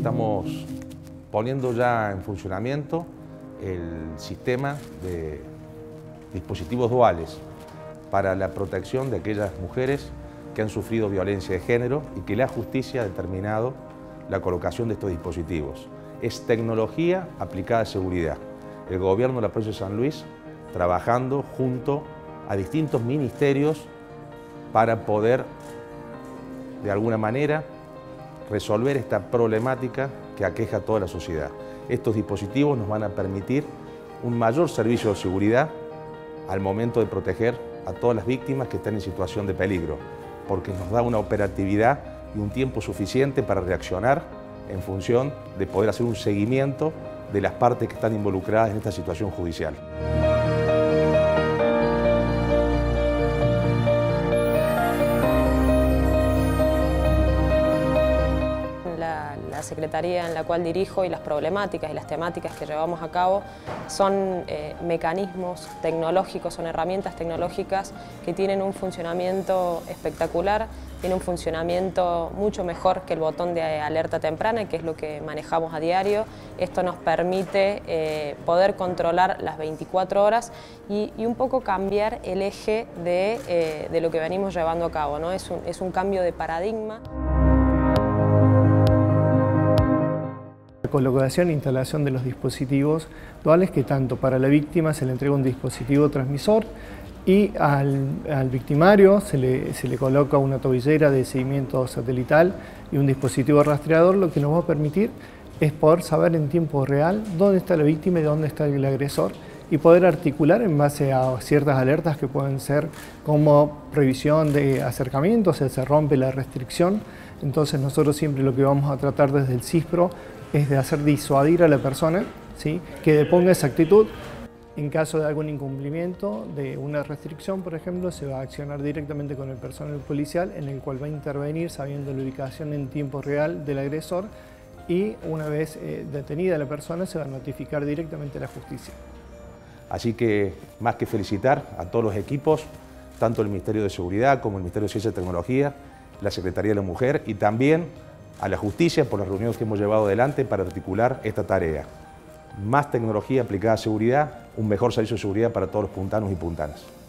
estamos poniendo ya en funcionamiento el sistema de dispositivos duales para la protección de aquellas mujeres que han sufrido violencia de género y que la justicia ha determinado la colocación de estos dispositivos. Es tecnología aplicada a seguridad. El gobierno de la provincia de San Luis trabajando junto a distintos ministerios para poder, de alguna manera, resolver esta problemática que aqueja a toda la sociedad. Estos dispositivos nos van a permitir un mayor servicio de seguridad al momento de proteger a todas las víctimas que están en situación de peligro, porque nos da una operatividad y un tiempo suficiente para reaccionar en función de poder hacer un seguimiento de las partes que están involucradas en esta situación judicial. La Secretaría en la cual dirijo y las problemáticas y las temáticas que llevamos a cabo son eh, mecanismos tecnológicos, son herramientas tecnológicas que tienen un funcionamiento espectacular, tienen un funcionamiento mucho mejor que el botón de alerta temprana, que es lo que manejamos a diario. Esto nos permite eh, poder controlar las 24 horas y, un poco cambiar el eje eh, de, lo que venimos llevando a cabo. ¿no? Es, un, es un cambio de paradigma. Colocación e instalación de los dispositivos duales que tanto para la víctima se le entrega un dispositivo transmisor y al, victimario se le, se le, coloca una tobillera de seguimiento satelital y un dispositivo rastreador, lo que nos va a permitir es poder saber en tiempo real dónde está la víctima y dónde está el agresor y poder articular en base a ciertas alertas que pueden ser como previsión de acercamiento, o se rompe la restricción. Entonces nosotros siempre lo que vamos a tratar desde el CISPRO es de hacer disuadir a la persona ¿sí? que deponga esa actitud. En caso de algún incumplimiento de una restricción, por ejemplo, se va a accionar directamente con el personal policial en el cual va a intervenir sabiendo la ubicación en tiempo real del agresor y una vez eh, detenida la persona se va a notificar directamente a la justicia. Así que más que felicitar a todos los equipos, tanto el Ministerio de Seguridad como el Ministerio de Ciencia y Tecnología, la Secretaría de la Mujer y también a la justicia por las reuniones que hemos llevado adelante para articular esta tarea. Más tecnología aplicada a seguridad, un mejor servicio de seguridad para todos los puntanos y puntanas.